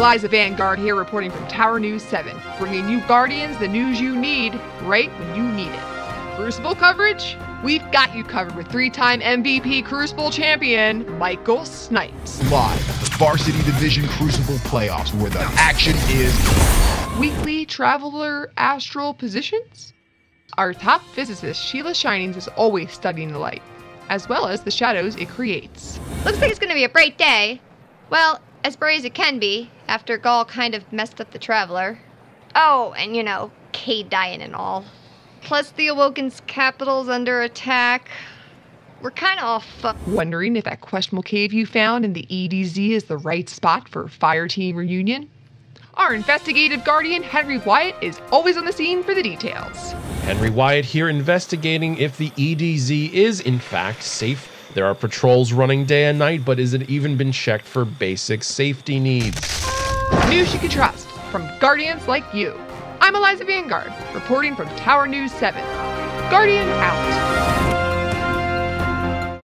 Eliza Vanguard here reporting from Tower News 7, bringing you Guardians the news you need right when you need it. Crucible coverage? We've got you covered with three time MVP Crucible champion Michael Snipes. Live at the Varsity Division Crucible playoffs where the action is. Weekly Traveler Astral Positions? Our top physicist, Sheila Shinings, is always studying the light, as well as the shadows it creates. Looks like it's gonna be a bright day. Well, as bright as it can be, after Ghaul kind of messed up the Traveler. Oh, and you know, Cayde dying and all. Plus the Awoken's capital's under attack. We're kinda all fu- Wondering if that questionable cave you found in the EDZ is the right spot for Fire Team reunion? Our investigative guardian, Henry Wyatt, is always on the scene for the details. Henry Wyatt here investigating if the EDZ is in fact safe. There are patrols running day and night, but has it even been checked for basic safety needs? News you can trust from guardians like you. I'm Eliza Vanguard, reporting from Tower News 7. Guardian out.